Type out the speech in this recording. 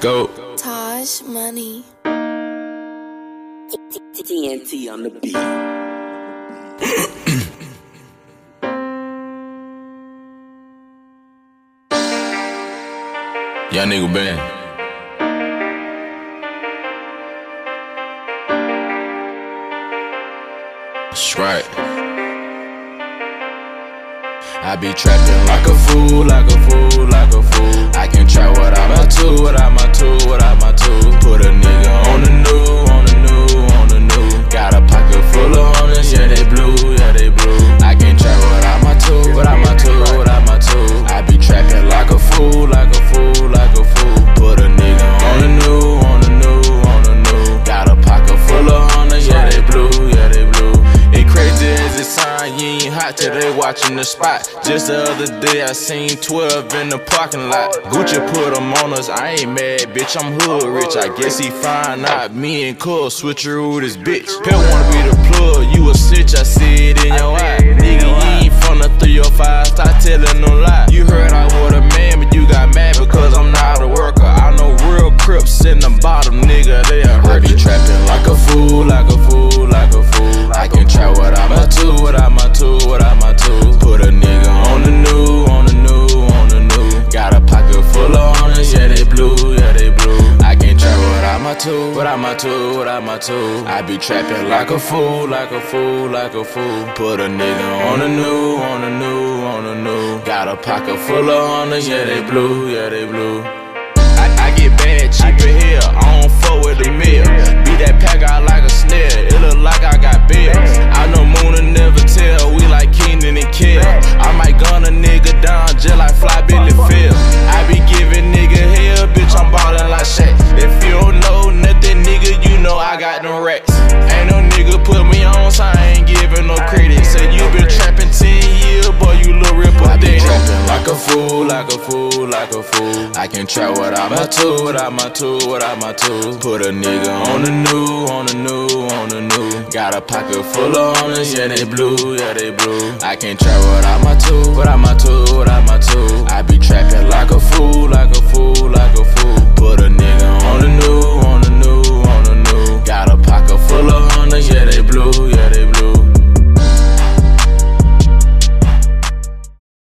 Go. Taj Money. TNT on the beat. Young nigga band. That's right. I be trapping like a fool, like a fool, like a fool. I can trap without my you till they watching the spot. Just the other day I seen 12 in the parking lot. Gucci put them on us, I ain't mad, bitch. I'm hood rich. I guess he find out me and Cole switcheroo this bitch. Pet wanna be the plug, you a snitch, I see it in your eye. Nigga, you ain't from the 305, stop telling no lie. You heard I my tool, without my tool, without my tool. I be trapping like a fool, like a fool, like a fool. Put a nigga on the new, on the new, on the new. Got a pocket full of hundreds, yeah they blue, yeah they blue. I, I get bad cheap in here, I don't fuck with the meal. Beat that pack out like a snare, it look like a fool, like a fool, like a fool. I can trap without my tool, without my tool, without my tool. Put a nigga on the new, on the new, on the new. Got a pocket full of hundreds, yeah they blue, yeah they blue. I can trap without my tool, without my tool,